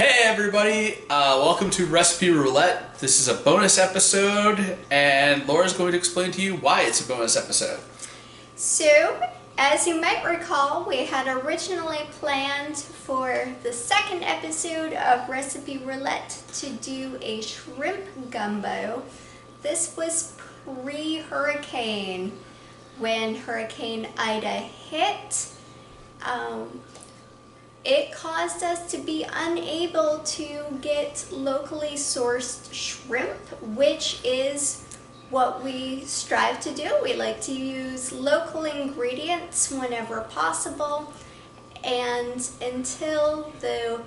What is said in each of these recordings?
Hey everybody, uh, welcome to Recipe Roulette. This is a bonus episode and Laura's going to explain to you why it's a bonus episode. So, as you might recall, we had originally planned for the second episode of Recipe Roulette to do a shrimp gumbo. This was pre-hurricane when Hurricane Ida hit. Um, it caused us to be unable to get locally sourced shrimp, which is what we strive to do. We like to use local ingredients whenever possible, and until the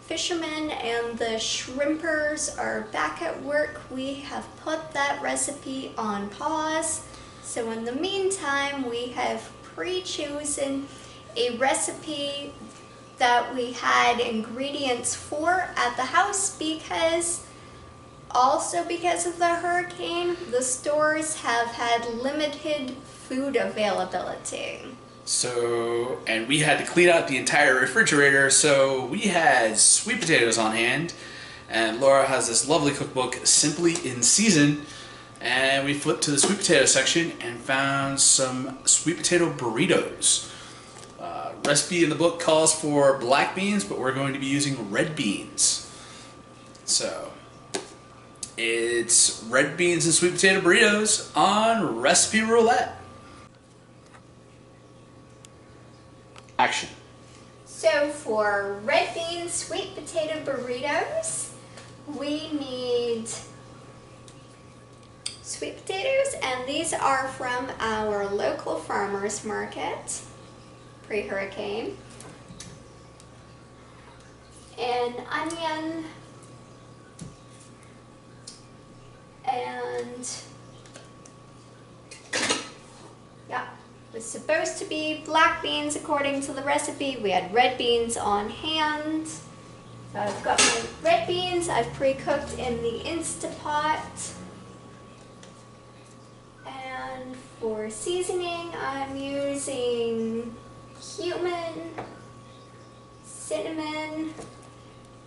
fishermen and the shrimpers are back at work, we have put that recipe on pause. So in the meantime, we have pre-chosen a recipe that we had ingredients for at the house because also because of the hurricane, the stores have had limited food availability. So, and we had to clean out the entire refrigerator, so we had sweet potatoes on hand, and Laura has this lovely cookbook, Simply in Season, and we flipped to the sweet potato section and found some sweet potato burritos recipe in the book calls for black beans, but we're going to be using red beans. So, it's red beans and sweet potato burritos on Recipe Roulette. Action. So for red beans sweet potato burritos, we need sweet potatoes and these are from our local farmer's market pre-hurricane. An onion and yeah, it was supposed to be black beans according to the recipe. We had red beans on hand. So I've got my red beans I've pre-cooked in the Instapot. And for seasoning, I'm using cumin, cinnamon,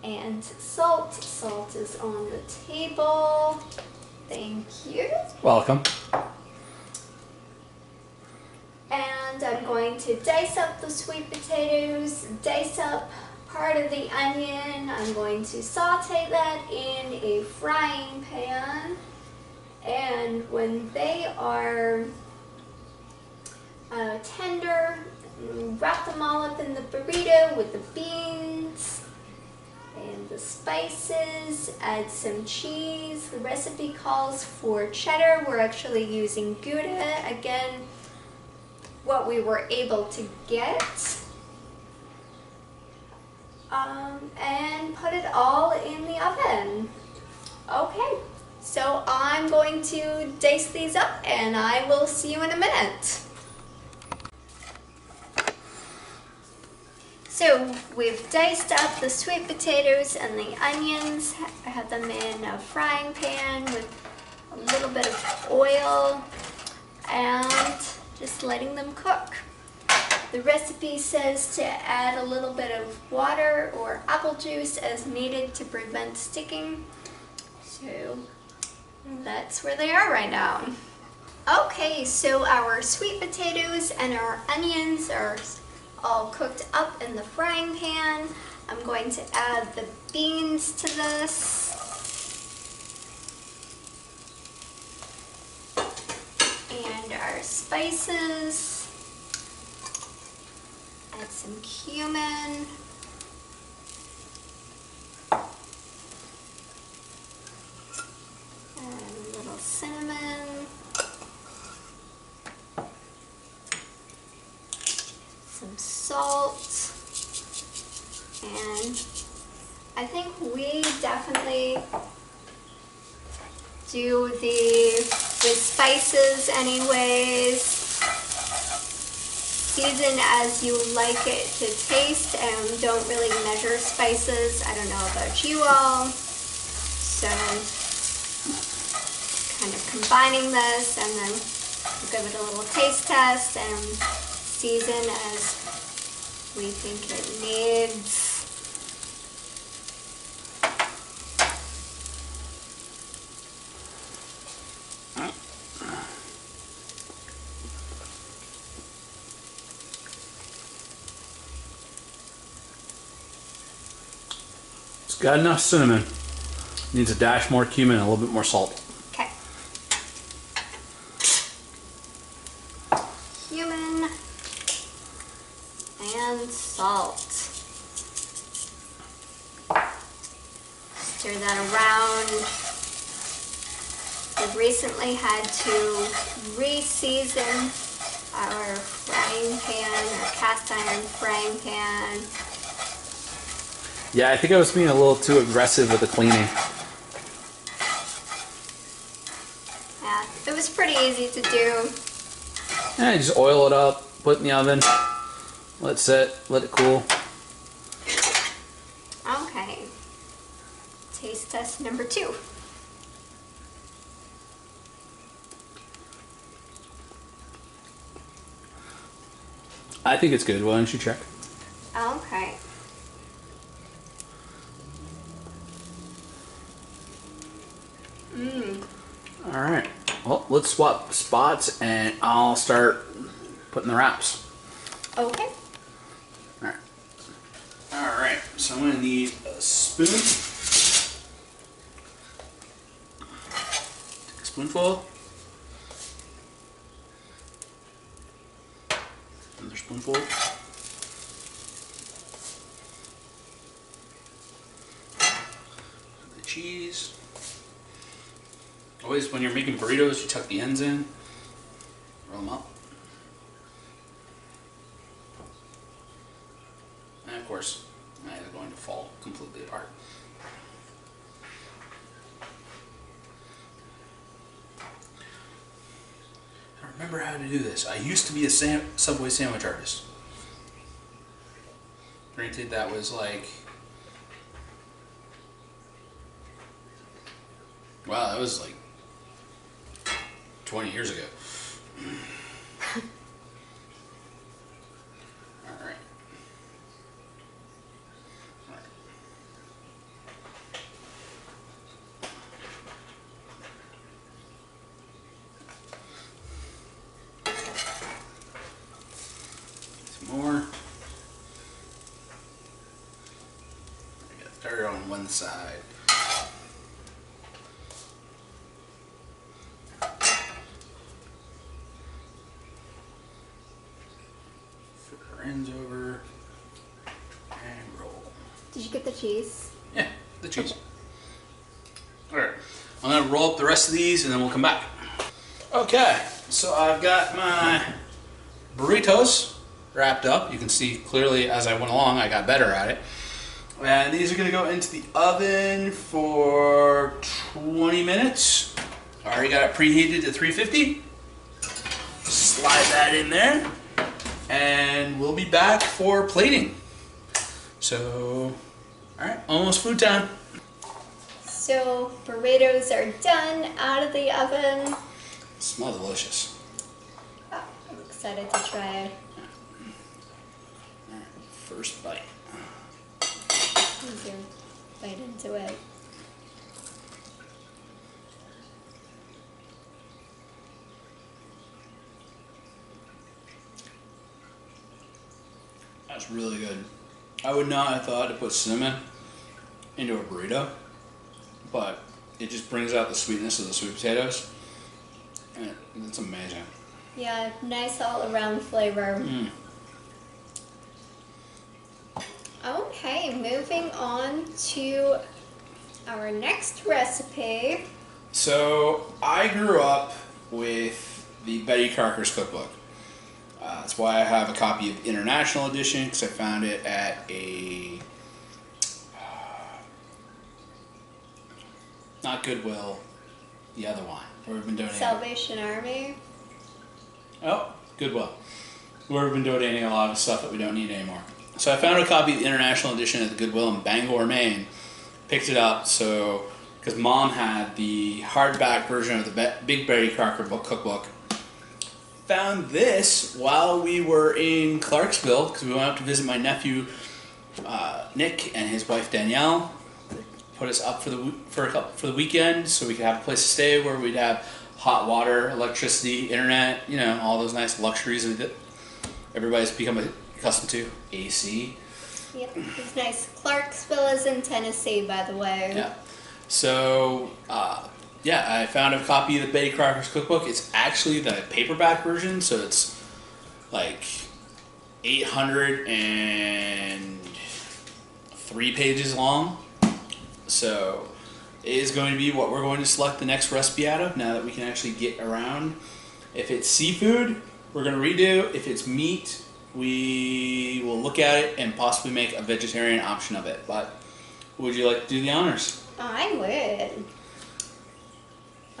and salt. Salt is on the table. Thank you. Welcome. And I'm going to dice up the sweet potatoes, dice up part of the onion. I'm going to saute that in a frying pan. And when they are uh, tender, wrap them all up in the burrito with the beans and the spices, add some cheese. The recipe calls for cheddar. We're actually using Gouda. Again, what we were able to get. Um, and put it all in the oven. Okay, so I'm going to dice these up and I will see you in a minute. So we've diced up the sweet potatoes and the onions. I have them in a frying pan with a little bit of oil and just letting them cook. The recipe says to add a little bit of water or apple juice as needed to prevent sticking. So that's where they are right now. Okay, so our sweet potatoes and our onions are all cooked up in the frying pan. I'm going to add the beans to this. And our spices. Add some cumin. And a little cinnamon. Some salt, and I think we definitely do the, the spices anyways. Season as you like it to taste and don't really measure spices. I don't know about you all. So kind of combining this and then give it a little taste test and season as we think it needs. got enough cinnamon. Needs a dash more cumin and a little bit more salt. And salt. Stir that around. We recently had to re-season our frying pan, our cast iron frying pan. Yeah, I think I was being a little too aggressive with the cleaning. Yeah, it was pretty easy to do. Yeah, just oil it up, put it in the oven, let it sit, let it cool. Okay. Taste test number two. I think it's good. Why don't you check? Okay. Mmm. All right. Well, let's swap spots, and I'll start putting the wraps. Okay. All right. All right. So I'm gonna need a spoon. Take a spoonful. Another spoonful. The cheese. Always, when you're making burritos, you tuck the ends in, roll them up. And of course, now they're going to fall completely apart. I remember how to do this. I used to be a sam- Subway sandwich artist. Granted, that was like. Wow, that was like 20 years ago. All right. All right. Some more. I got started on one side. Flip our ends over and roll. Did you get the cheese? Yeah, the cheese. Alright, I'm gonna roll up the rest of these and then we'll come back. Okay, so I've got my burritos wrapped up. You can see clearly as I went along, I got better at it. And these are gonna go into the oven for 20 minutes. I already got it preheated to 350. Slide that in there. And we'll be back for plating. So, alright, almost food time. So burritos are done out of the oven. Smell delicious. Oh, I'm excited to try it. First bite. Easier bite into it. That's really good. I would not have thought to put cinnamon into a burrito, but it just brings out the sweetness of the sweet potatoes. And it's amazing. Yeah, nice all around flavor. Mm. Okay, moving on to our next recipe. So I grew up with the Betty Crockers cookbook. Uh, that's why I have a copy of International Edition because I found it at a not Goodwill, the other one where we've been donating. Salvation Army. Oh, Goodwill. Where we've been donating a lot of stuff that we don't need anymore. So I found a copy of the International Edition at the Goodwill in Bangor, Maine. Picked it up so because mom had the hardback version of the Big Betty Crocker book cookbook. Found this while we were in Clarksville because we went up to visit my nephew uh, Nick and his wife Danielle. Put us up for the for a couple, for the weekend so we could have a place to stay where we'd have hot water, electricity, internet, you know, all those nice luxuries that everybody's become accustomed to. AC. Yep, it's nice. Clarksville is in Tennessee, by the way. Yeah. So, uh, yeah, I found a copy of the Betty Crocker's cookbook. It's actually the paperback version, so it's like 803 pages long. So, it is going to be what we're going to select the next recipe out of now that we can actually get around. If it's seafood, we're going to redo. If it's meat, we will look at it and possibly make a vegetarian option of it. But would you like to do the honors? I would.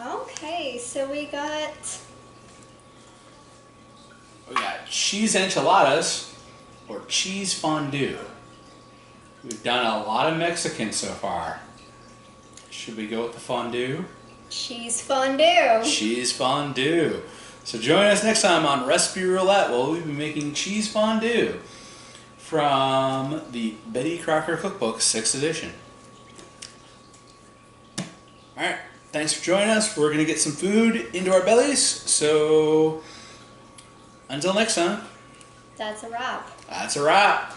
Okay, so we got We got cheese enchiladas or cheese fondue. We've done a lot of Mexican so far. Should we go with the fondue? cheese fondue. Cheese fondue. So join us next time on Recipe Roulette where we'll be making cheese fondue from the Betty Crocker Cookbook 6th edition. Alright, thanks for joining us. We're going to get some food into our bellies. So until next time, That's a wrap. that's a wrap.